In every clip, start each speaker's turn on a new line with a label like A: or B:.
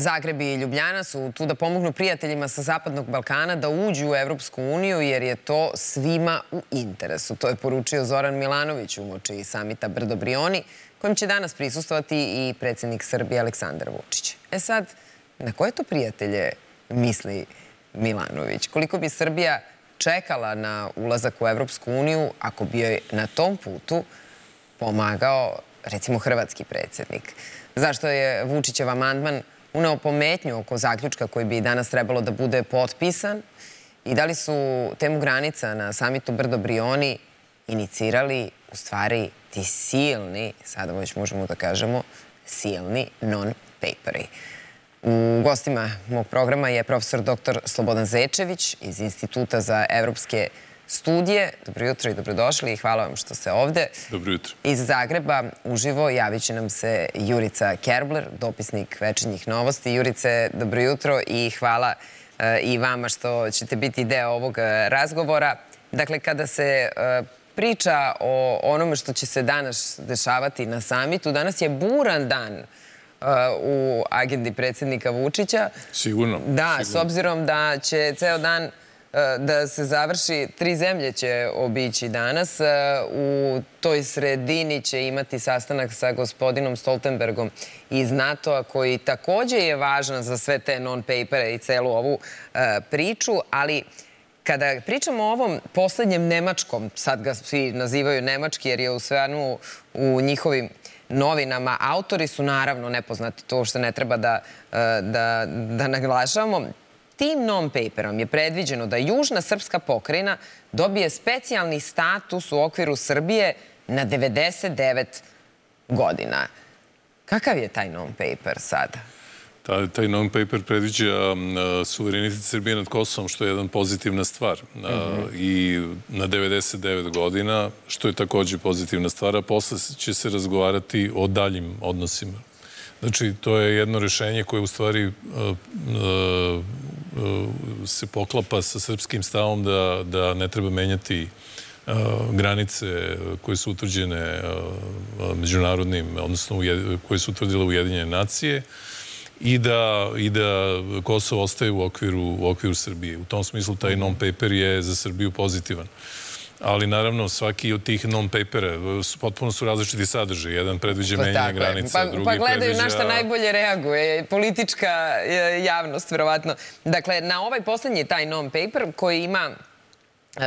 A: Zagreb i Ljubljana su tu da pomognu prijateljima sa Zapadnog Balkana da uđu u Evropsku uniju jer je to svima u interesu. To je poručio Zoran Milanović u moči samita Brdo Brioni, kojim će danas prisustovati i predsednik Srbije Aleksandar Vučić. E sad, na koje to prijatelje misli Milanović? Koliko bi Srbija čekala na ulazak u Evropsku uniju ako bi joj na tom putu pomagao, recimo, hrvatski predsednik? Zašto je Vučićev amandman uneo pometnju oko zaključka koji bi danas trebalo da bude potpisan i da li su temu granica na samitu Brdo Brioni inicirali u stvari ti silni, sada već možemo da kažemo, silni non-paperi. U gostima mog programa je profesor dr. Slobodan Zečević iz Instituta za evropske studije. Dobro jutro i dobrodošli i hvala vam što ste ovde.
B: Dobro jutro.
A: Iz Zagreba uživo javit će nam se Jurica Kerbler, dopisnik večernjih novosti. Jurice, dobro jutro i hvala e, i vama što ćete biti deo ovog e, razgovora. Dakle, kada se e, priča o onome što će se danas dešavati na samitu, danas je buran dan u agendi predsednika Vučića.
B: Sigurno.
A: Da, s obzirom da će ceo dan da se završi, tri zemlje će obići danas. E, u toj sredini će imati sastanak sa gospodinom Stoltenbergom iz NATO-a, koji takođe je važan za sve te non-papere i celu ovu e, priču, ali kada pričamo o ovom poslednjem nemačkom, sad ga svi nazivaju nemački jer je u svanu u njihovim novinama. Autori su naravno nepoznati, to što ne treba da, da, da naglašavamo. Tim non-paperom je predviđeno da Južna srpska pokrajina dobije specijalni status u okviru Srbije na 99 godina. Kakav je taj non-paper sada?
B: Taj, taj non-paper predviđa suverenitet Srbije nad Kosovom, što je jedna pozitivna stvar. I na 99 godina, što je takođe pozitivna stvar, a posle će se razgovarati o daljim odnosima. Znači, to je jedno rešenje koje u stvari se poklapa sa srpskim stavom da, da ne treba menjati granice koje su utvrđene međunarodnim, odnosno koje su utvrdile Ujedinjene nacije i da, i da Kosovo ostaje u okviru, u okviru Srbije. U tom smislu taj non-paper je za Srbiju pozitivan ali naravno svaki od tih non-papera potpuno su različiti sadržaj. Jedan predviđa menjanje granica,
A: pa,
B: drugi
A: Pa gledaju
B: predviđa...
A: na šta najbolje reaguje, politička e, javnost, verovatno. Dakle, na ovaj poslednji taj non-paper koji ima Uh,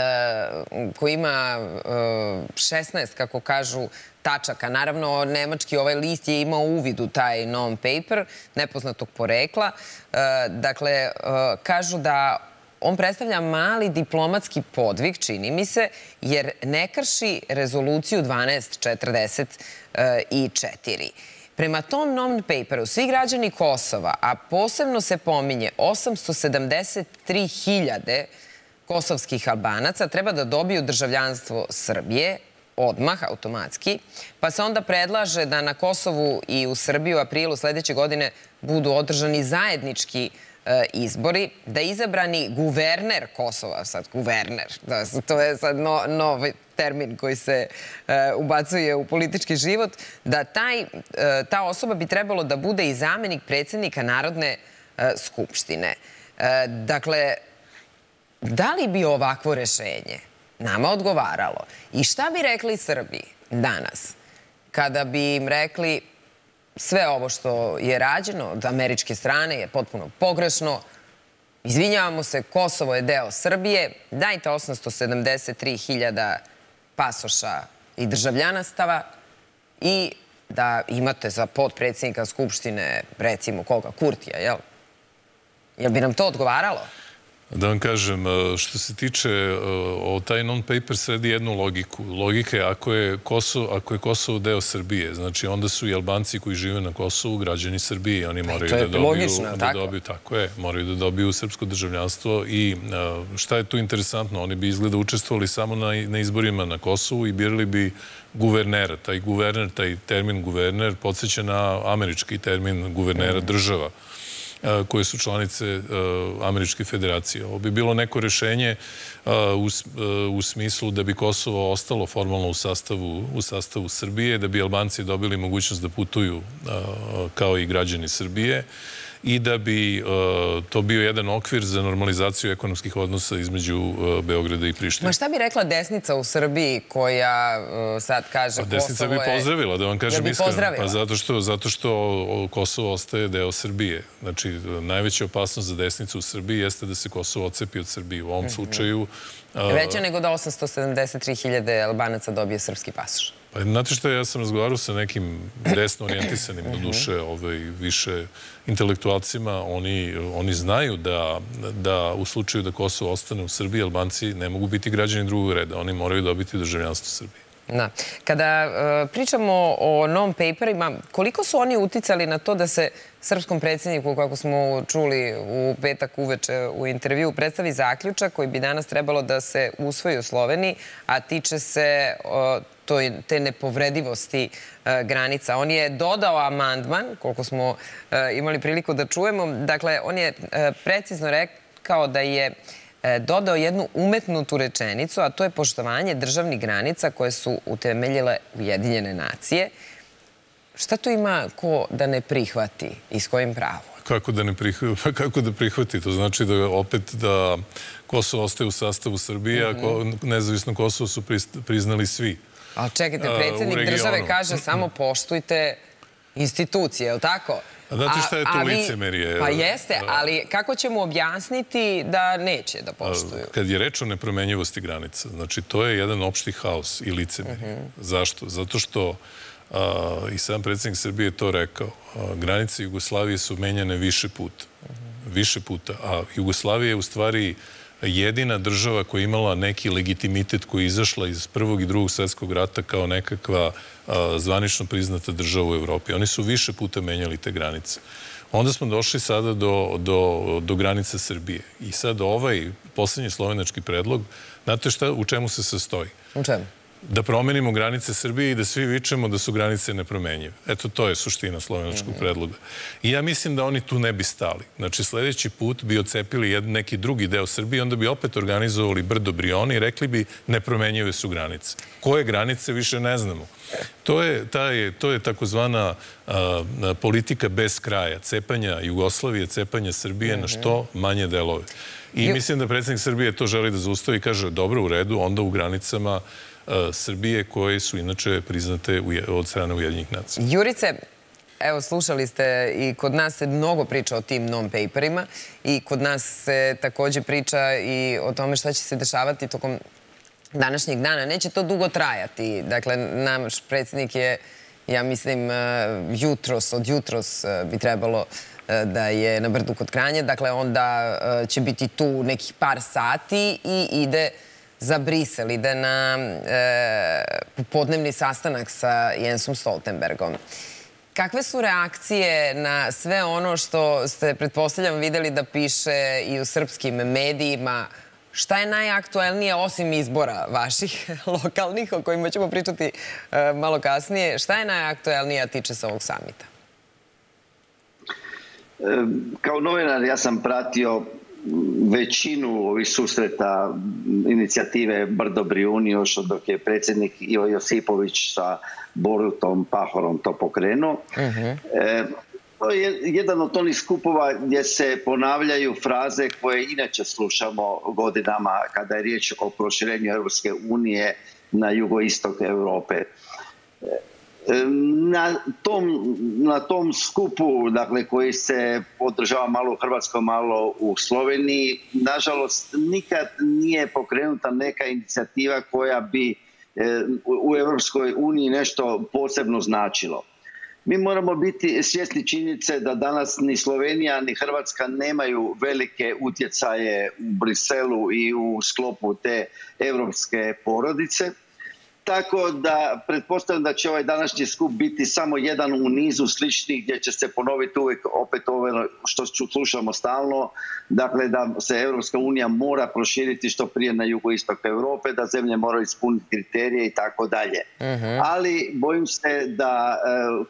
A: koji ima uh, 16, kako kažu, tačaka. Naravno, nemački ovaj list je imao uvid u taj non-paper, nepoznatog porekla. Uh, dakle, kažu da on predstavlja mali diplomatski podvig, čini mi se, jer ne krši rezoluciju 1244. Prema tom non-paperu, svi građani Kosova, a posebno se pominje 873.000 kosovskih albanaca, treba da dobiju državljanstvo Srbije, odmah, automatski, pa se onda predlaže da na Kosovu i u Srbiji u aprilu sledeće godine budu održani zajednički E, izbori, da izabrani guverner Kosova, sad guverner, da, to je sad no, novi termin koji se e, ubacuje u politički život, da taj, e, ta osoba bi trebalo da bude i zamenik predsednika Narodne skupštine. Dakle, da li bi ovakvo rešenje nama odgovaralo? I šta bi rekli Srbiji danas kada bi im rekli sve ovo što je rađeno od američke strane je potpuno pogrešno. Izvinjavamo se, Kosovo je deo Srbije. Dajte 873.000 pasoša i državljanastava i da imate za podpredsjednika Skupštine, recimo koga, Kurtija, jel? Jel bi nam to odgovaralo?
B: Da vam kažem, e, što se tiče, e, o taj non-paper sredi jednu logiku. Logika je ako je, Kosovo, ako je Kosovo deo Srbije, znači onda su i Albanci koji žive na Kosovu građani Srbije i oni moraju da dobiju, logično, da tako? dobiju, tako je, moraju da dobiju srpsko državljanstvo i e, šta je tu interesantno? Oni bi izgleda učestvovali samo na, na izborima na Kosovu i birali bi guvernera. Taj guverner, taj termin guverner podsjeća na američki termin guvernera država koje su članice Američke federacije. Ovo bi bilo neko rešenje u smislu da bi Kosovo ostalo formalno u sastavu, u sastavu Srbije, da bi Albanci dobili mogućnost da putuju kao i građani Srbije i da bi to bio jedan okvir za normalizaciju ekonomskih odnosa između Beograda i Prištine.
A: Ma šta bi rekla desnica u Srbiji koja sad kaže
B: pa desnica
A: Kosovo
B: je... bi pozdravila, da vam kažem
A: ja
B: iskreno. Pa zato što, zato što Kosovo ostaje deo Srbije. Znači, najveća opasnost za desnicu u Srbiji jeste da se Kosovo ocepi od Srbije. U ovom mm -hmm. slučaju
A: Veća nego da 873.000 Albanaca dobije srpski pasoš.
B: Pa, znate što, ja sam razgovarao sa nekim desno orijentisanim, do duše, ovaj, više intelektualcima. Oni, oni znaju da, da u slučaju da Kosovo ostane u Srbiji, Albanci ne mogu biti građani drugog reda. Oni moraju dobiti državljanstvo Srbije.
A: Da. Kada uh, pričamo o non-paperima, koliko su oni uticali na to da se srpskom predsjedniku, kako smo čuli u petak uveče u intervju, predstavi zaključak koji bi danas trebalo da se usvoji u Sloveniji, a tiče se uh, toj, te nepovredivosti uh, granica. On je dodao amandman, koliko smo imali priliku da čujemo. Dakle, on je precizno rekao da je E, dodao jednu umetnutu rečenicu, a to je poštovanje državnih granica koje su utemeljile Ujedinjene nacije. Šta tu ima ko da ne prihvati i s kojim pravom?
B: Kako da ne prihvati? Pa kako da prihvati? To znači da opet da Kosovo ostaje u sastavu Srbije, a mhm. nezavisno Kosovo su priznali svi.
A: Ali čekajte, predsjednik države kaže samo poštujte institucije, je li tako?
B: A znate šta je to licemerije?
A: Pa jeste, ali kako ćemo objasniti da neće da poštuju?
B: Kad je reč o nepromenjivosti granica, znači to je jedan opšti haos i licemerije. Mhm. Zašto? Zato što i sam predsjednik Srbije je to rekao. granice Jugoslavije su menjane više puta. Mhm. Više puta. A Jugoslavija je u stvari jedina država koja je imala neki legitimitet koji je izašla iz Prvog i Drugog svetskog rata kao nekakva zvanično priznata država u Evropi. Oni su više puta menjali te granice. Onda smo došli sada do, do, do granice Srbije. I sad ovaj poslednji slovenački predlog, znate šta, u čemu se sastoji?
A: U čemu?
B: Da promenimo granice Srbije i da svi vičemo da su granice nepromenjive. Eto, to je suština slovenačkog predloga. I ja mislim da oni tu ne bi stali. Znači, sledeći put bi ocepili neki drugi deo Srbije, onda bi opet organizovali brdo Brioni i rekli bi nepromenjive su granice. Koje granice više ne znamo. To je, taj, to je takozvana a, politika bez kraja, cepanja Jugoslavije, cepanja Srbije na što manje delove. I mislim da predsjednik Srbije to želi da zaustavi i kaže, dobro, u redu, onda u granicama Srbije koje su inače priznate od strane Ujedinjih nacija.
A: Jurice, Evo, slušali ste i kod nas se mnogo priča o tim non-paperima i kod nas se takođe priča i o tome šta će se dešavati tokom današnjeg dana. Neće to dugo trajati. Dakle, naš predsjednik je, ja mislim, e, jutros, od jutros e, bi trebalo da je na brdu kod Kranja. Dakle, onda će biti tu nekih par sati i ide za Brisel, ide na e, podnevni sastanak sa Jensom Stoltenbergom. Kakve su reakcije na sve ono što ste, pretpostavljam, videli da piše i u srpskim medijima? Šta je najaktuelnije, osim izbora vaših lokalnih, o kojima ćemo pričati e, malo kasnije, šta je najaktuelnije, a tiče se ovog samita?
C: E, kao novinar ja sam pratio većinu ovih susreta inicijative Brdo Brijuni još dok je predsjednik Ivo Josipović sa Borutom Pahorom to pokrenuo. Uh -huh. e, to je jedan od onih skupova gdje se ponavljaju fraze koje inače slušamo godinama kada je riječ o proširenju Europske unije na jugoistok Europe. Na tom, na tom skupu dakle, koji se održava malo u Hrvatskoj, malo u Sloveniji, nažalost nikad nije pokrenuta neka inicijativa koja bi e, u Europskoj uniji nešto posebno značilo. Mi moramo biti svjesni činjenice da danas ni Slovenija ni Hrvatska nemaju velike utjecaje u Briselu i u sklopu te evropske porodice Tako da pretpostavljam da će ovaj današnji skup biti samo jedan u nizu sličnih gdje će se ponoviti uvijek opet ovo što slušamo stalno, dakle da se Europska unija mora proširiti što prije na jugoistok Europe, da zemlje moraju ispuniti kriterije i tako dalje. Mhm. Ali bojim se da, e,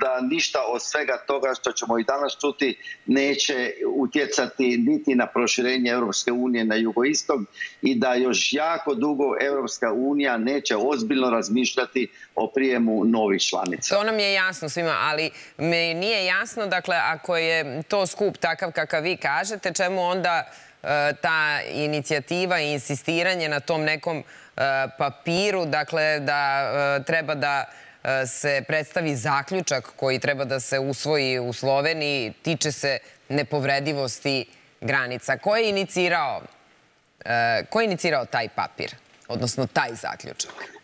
C: da ništa od svega toga što ćemo i danas čuti neće utjecati niti na proširenje Europske unije na jugoistok i da još jako dugo Europska Europska unija neće ozbiljno razmišljati o prijemu novih članica.
A: To nam je jasno svima, ali mi nije jasno, dakle, ako je to skup takav kakav vi kažete, čemu onda e, ta inicijativa i insistiranje na tom nekom e, papiru, dakle, da e, treba da se predstavi zaključak koji treba da se usvoji u Sloveniji, tiče se nepovredivosti granica. Ko je inicirao, ko je inicirao taj papir, odnosno taj zaključak?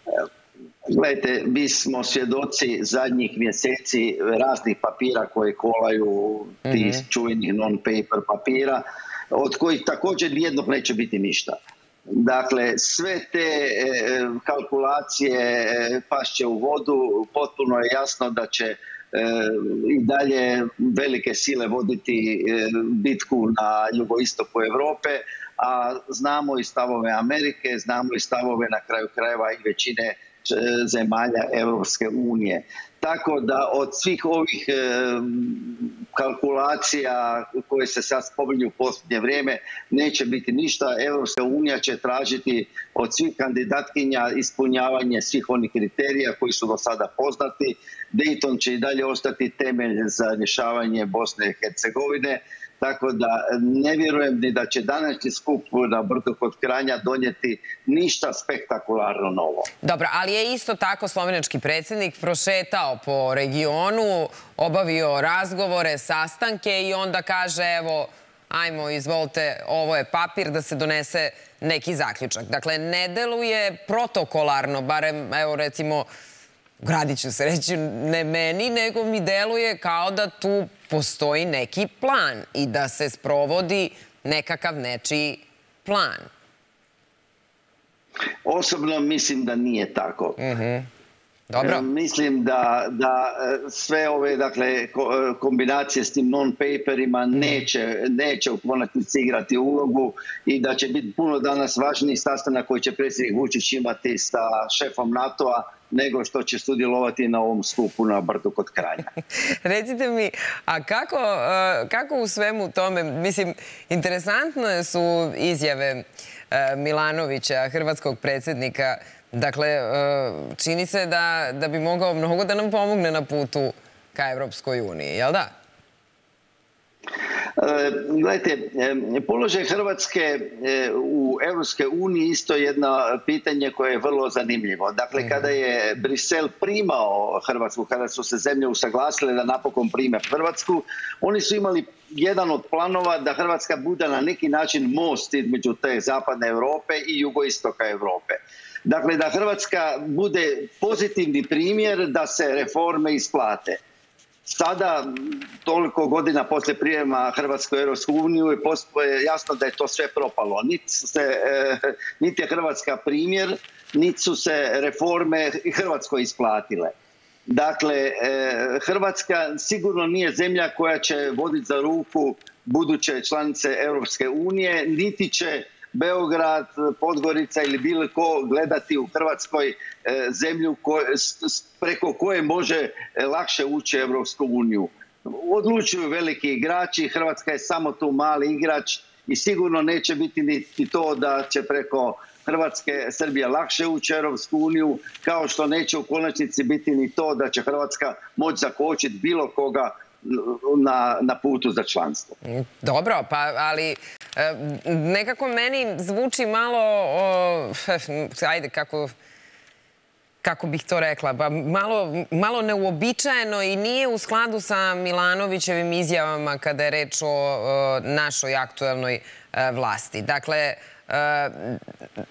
C: Gledajte, mi smo svjedoci zadnjih mjeseci raznih papira koje kolaju, tih mm -hmm. čuvenih non-paper papira, od kojih također nijednog neće biti ništa. Dakle, sve te e, kalkulacije e, pašće u vodu, potpuno je jasno da će e, i dalje velike sile voditi bitku na jugoistoku Europe, a znamo i stavove Amerike, znamo i stavove na kraju krajeva i većine zemalja Europske unije. Tako da od svih ovih e, kalkulacija koje se sad spominju u posljednje vrijeme neće biti ništa. Europska unija će tražiti od svih kandidatkinja ispunjavanje svih onih kriterija koji su do sada poznati. Dayton će i dalje ostati temelj za rješavanje Bosne i Hercegovine tako da ne vjerujem ni da će današnji skup na Brdu kod Kranja donijeti ništa spektakularno novo.
A: Dobro, ali je isto tako slovenački predsjednik prošetao po regionu, obavio razgovore, sastanke i onda kaže evo ajmo, izvolite, ovo je papir da se donese neki zaključak. Dakle, ne deluje protokolarno, barem, evo recimo, gradit ću se reći, ne meni, nego mi deluje kao da tu postoji neki plan i da se sprovodi nekakav nečiji plan.
C: Osobno mislim da nije tako.
A: -hmm. Dobro. E,
C: mislim da, da e, sve ove dakle, e, kombinacije s tim non-paperima mhm. neće, neće u konačnici igrati ulogu i da će biti puno danas važniji sastanak koji će predsjednik Vučić imati sa šefom NATO-a nego što će sudjelovati na ovom skupu na Brdu kod Kranja.
A: Recite mi, a kako, kako u svemu tome, mislim, interesantne su izjave Milanovića, hrvatskog predsjednika, Dakle, e, čini se da, da bi mogao mnogo da nam pomogne na putu ka Evropskoj uniji, jel da?
C: E, gledajte, e, položaj Hrvatske u Evropske uniji isto jedno pitanje koje je vrlo zanimljivo. Dakle, mhm. kada je Brisel primao Hrvatsku, kada su se zemlje usaglasile da napokon prime Hrvatsku, oni su imali jedan od planova da Hrvatska bude na neki način most između te zapadne Europe i jugoistoka Europe. Dakle, da Hrvatska bude pozitivni primjer da se reforme isplate. Sada, toliko godina posle prijema Hrvatskoj u Europsku uniju, je jasno da je to sve propalo. Niti, se, e, niti je Hrvatska primjer, niti su se reforme Hrvatskoj isplatile. Dakle, e, Hrvatska sigurno nije zemlja koja će voditi za ruku buduće članice Europske unije, niti će Beograd, Podgorica ili bilo ko gledati u Hrvatskoj e, zemlju preko koje može e, lakše ući Evropsku uniju. Odlučuju veliki igrači, Hrvatska je samo tu mali igrač i sigurno neće biti ni to da će preko Hrvatske Srbija lakše ući u Europsku uniju, kao što neće u konačnici biti ni to da će Hrvatska moći zakočiti bilo koga na, na putu za članstvo.
A: Dobro, pa ali nekako meni zvuči malo, ajde kako kako bih to rekla, pa malo, malo neuobičajeno i nije u skladu sa Milanovićevim izjavama kada je reč o, o našoj aktuelnoj e, vlasti. Dakle, e,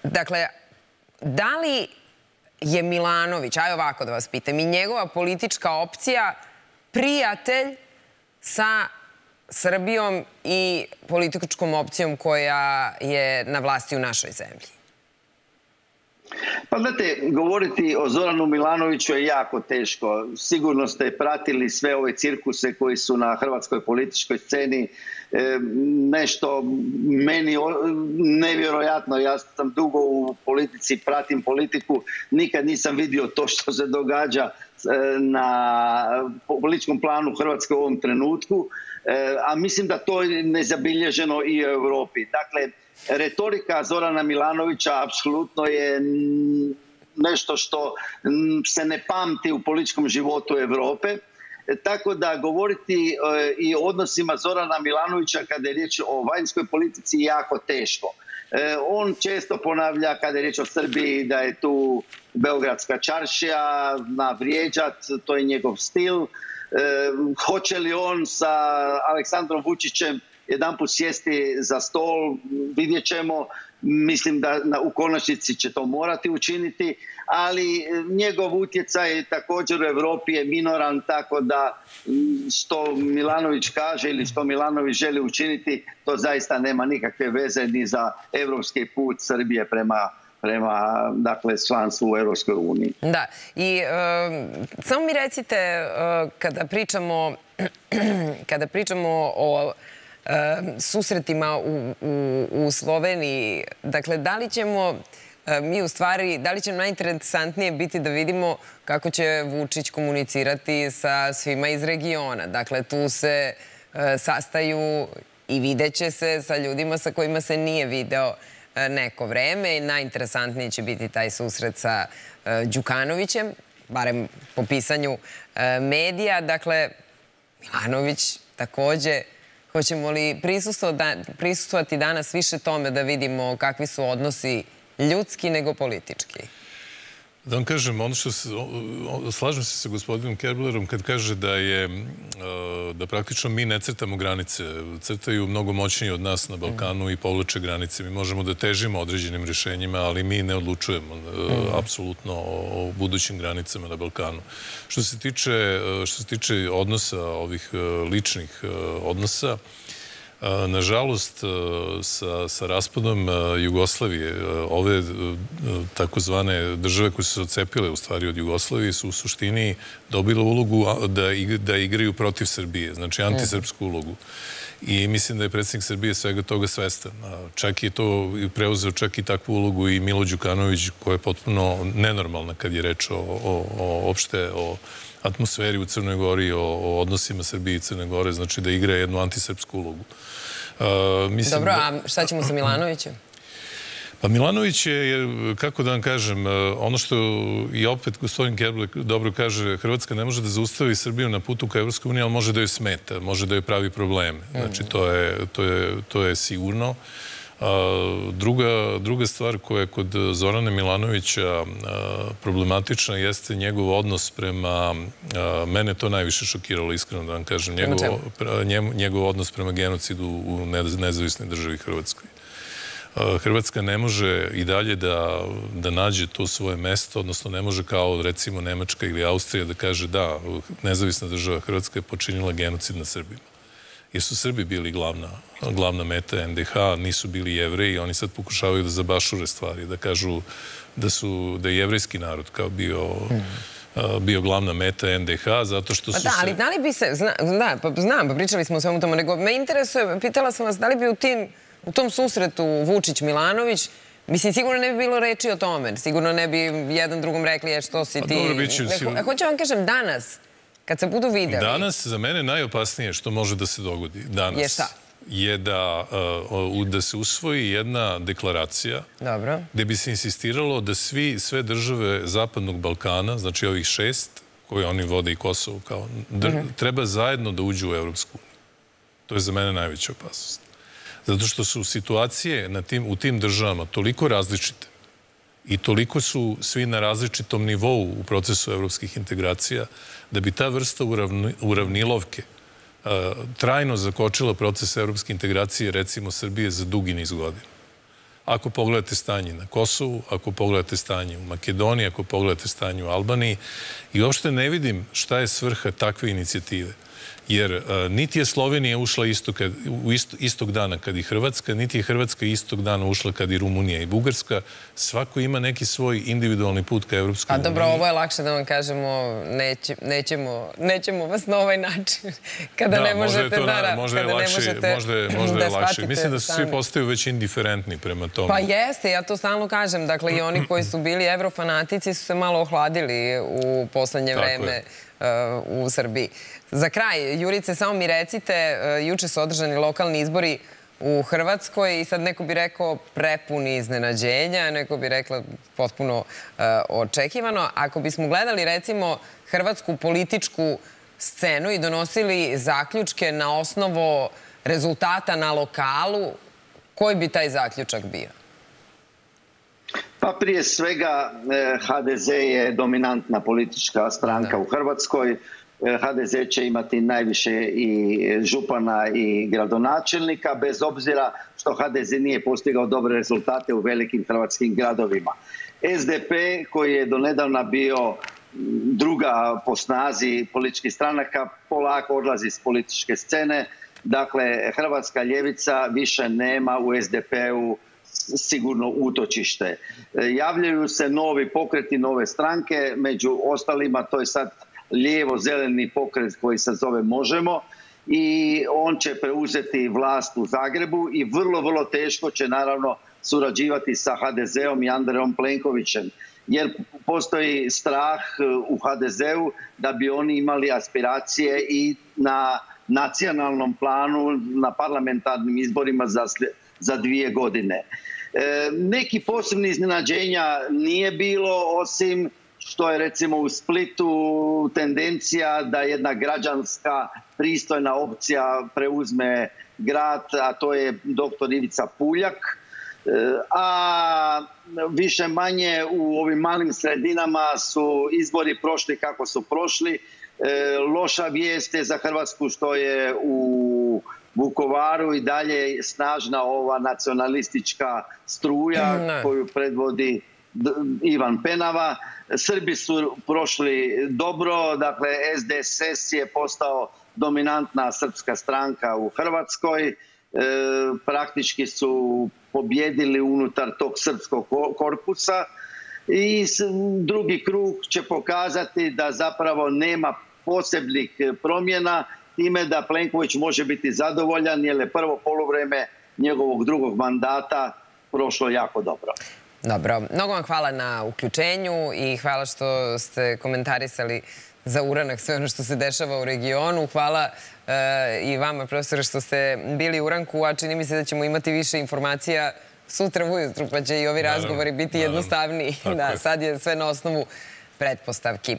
A: dakle, da li je Milanović, aj ovako da vas pitam, i njegova politička opcija prijatelj sa Srbijom i političkom opcijom koja je na vlasti u našoj zemlji?
C: Pa znate, govoriti o Zoranu Milanoviću je jako teško. Sigurno ste pratili sve ove cirkuse koji su na hrvatskoj političkoj sceni. E, nešto meni nevjerojatno. Ja sam dugo u politici, pratim politiku. Nikad nisam vidio to što se događa E, na političkom planu Hrvatske u ovom trenutku, e, a mislim da to je nezabilježeno i u Europi. Dakle, retorika Zorana Milanovića apsolutno je nešto što se ne pamti u političkom životu Europe. Tako da govoriti i o odnosima Zorana Milanovića kada je riječ o vanjskoj politici je jako teško. On često ponavlja kada je riječ o Srbiji da je tu Beogradska čaršija, na vrijeđat, to je njegov stil. Hoće li on sa Aleksandrom Vučićem jedanput sjesti za stol, vidjet ćemo. Mislim da u konačnici će to morati učiniti, ali njegov utjecaj također u Europi je minoran, tako da što Milanović kaže ili što Milanović želi učiniti, to zaista nema nikakve veze ni za evropski put Srbije prema prema dakle članstvu u Europskoj uniji.
A: Da. I samo mi recite kada pričamo kada pričamo o susretima u, u, Sloveniji. Dakle, da li ćemo mi u stvari, da li će najinteresantnije biti da vidimo kako će Vučić komunicirati sa svima iz regiona. Dakle, tu se sastaju i videće se sa ljudima sa kojima se nije video neko vreme i najinteresantniji će biti taj susret sa Đukanovićem, barem po pisanju medija. Dakle, Milanović takođe Hoćemo li prisustovati danas više tome da vidimo kakvi su odnosi ljudski nego politički?
B: Da vam kažem, ono što se, slažem se sa gospodinom Kerblerom kad kaže da je, da praktično mi ne crtamo granice, crtaju mnogo moćniji od nas na Balkanu i povlače granice. Mi možemo da težimo određenim rješenjima, ali mi ne odlučujemo apsolutno o budućim granicama na Balkanu. Što se tiče, što se tiče odnosa, ovih ličnih odnosa, Nažalost, sa, sa raspadom Jugoslavije, ove takozvane države koje su se ocepile u stvari od Jugoslavije su u suštini dobile ulogu da, da igraju protiv Srbije, znači antisrpsku ulogu. I mislim da je predsjednik Srbije svega toga svestan. Čak je to preuzeo čak i takvu ulogu i Milo Đukanović koja je potpuno nenormalna kad je reč o, o, o opšte o atmosferi u Crnoj Gori, o, o odnosima Srbije i Crne Gore, znači da igra jednu antisrpsku ulogu.
A: mislim Dobro, a šta ćemo sa Milanovićem?
B: Pa Milanović je, kako da vam kažem, ono što i opet gospodin Kerbler dobro kaže, Hrvatska ne može da zaustavi Srbiju na putu ka Evropskoj uniji, ali može da joj smeta, može da joj pravi probleme. Znači, to je, to je, to je sigurno. Druga, druga stvar koja je kod Zorana Milanovića problematična jeste njegov odnos prema, mene to najviše šokiralo, iskreno da vam kažem, njegov, njegov odnos prema genocidu u nezavisnoj državi Hrvatskoj. Hrvatska ne može i dalje da, da nađe to svoje mesto, odnosno ne može kao recimo Nemačka ili Austrija da kaže da, nezavisna država Hrvatska je počinila genocid na Srbima jer su Srbi bili glavna, glavna meta NDH, nisu bili jevreji, oni sad pokušavaju da zabašure stvari, da kažu da, su, da je jevrejski narod kao bio... bio glavna meta NDH, zato što
A: pa
B: su
A: da, ali da li bi se, zna, da, pa znam, pa pričali smo o svemu tomu, nego me interesuje, pitala sam vas, da li bi u, tim, u tom susretu Vučić-Milanović Mislim, sigurno ne bi bilo reči o tome. Sigurno ne bi jedan drugom rekli, je što si
B: pa
A: ti...
B: Dobro, bit ću...
A: Hoću vam kažem, danas, Kad se budu videli...
B: Danas za mene najopasnije što može da se dogodi danas
A: je šta?
B: je da, uh, da se usvoji jedna deklaracija
A: Dobro.
B: gde bi se insistiralo da svi, sve države Zapadnog Balkana, znači ovih šest, koje oni vode i Kosovo kao, dr, mhm. treba zajedno da uđu u Evropsku uniju. To je za mene najveća opasnost. Zato što su situacije na tim, u tim državama toliko različite i toliko su svi na različitom nivou u procesu evropskih integracija, da bi ta vrsta uravnilovke trajno zakočila proces evropske integracije, recimo Srbije, za dugi niz godina. Ako pogledate stanje na Kosovu, ako pogledate stanje u Makedoniji, ako pogledate stanje u Albaniji, i uopšte ne vidim šta je svrha takve inicijative jer uh, niti je Slovenija ušla isto kad, u isto, istog dana kad i Hrvatska, niti je Hrvatska istog dana ušla kad i Rumunija i Bugarska. Svako ima neki svoj individualni put ka Evropskoj uniji.
A: A dobro, ovo je lakše da vam kažemo, neće, nećemo, nećemo vas na ovaj način, kada
B: da,
A: ne možete
B: je to,
A: da...
B: Možda je lakše, možda je, možda je da lakše. Mislim da su svi postaju već indiferentni prema tome.
A: Pa jeste, ja to stalno kažem. Dakle, i oni koji su bili evrofanatici su se malo ohladili u poslednje vreme. Je u Srbiji. Za kraj, Jurice, samo mi recite, juče su održani lokalni izbori u Hrvatskoj i sad neko bi rekao prepuni iznenađenja, neko bi rekla potpuno e, očekivano. Ako bismo gledali recimo hrvatsku političku scenu i donosili zaključke na osnovu rezultata na lokalu, koji bi taj zaključak bio?
C: Pa prije svega e, HDZ je dominantna politička stranka u Hrvatskoj. HDZ će imati najviše i župana i gradonačelnika, bez obzira što HDZ nije postigao dobre rezultate u velikim hrvatskim gradovima. SDP koji je donedavna bio druga po snazi političkih stranaka polako odlazi iz političke scene. Dakle, Hrvatska ljevica više nema u SDP-u sigurno utočište. Javljaju se novi pokreti, nove stranke, među ostalima to je sad lijevo-zeleni pokret koji se zove Možemo i on će preuzeti vlast u Zagrebu i vrlo, vrlo teško će naravno surađivati sa HDZ-om i Andrejom Plenkovićem jer postoji strah e, u HDZ-u da bi oni imali aspiracije i na nacionalnom planu na parlamentarnim izborima za, za dvije godine. E, neki posebni iznenađenja nije bilo osim što je recimo u Splitu tendencija da jedna građanska pristojna opcija preuzme grad, a to je doktor Ivica Puljak. E, a više manje u ovim malim sredinama su izbori prošli kako su prošli. E, loša vijest je za Hrvatsku što je u Vukovaru i dalje snažna ova nacionalistička struja koju predvodi Ivan Penava. Srbi su prošli dobro, dakle SDSS je postao dominantna srpska stranka u Hrvatskoj. E, praktički su pobjedili unutar tog srpskog korpusa i drugi krug će pokazati da zapravo nema posebnih promjena time da Plenković može biti zadovoljan jer je prvo polovreme njegovog drugog mandata prošlo jako dobro.
A: Dobro, mnogo vam hvala na uključenju i hvala što ste komentarisali za uranak sve ono što se dešava u regionu. Hvala e, i vama, profesore, što ste bili u uranku, a čini mi se da ćemo imati više informacija sutra ujutru, pa će i ovi razgovori biti jednostavniji. Da, sad je sve na osnovu pretpostavki.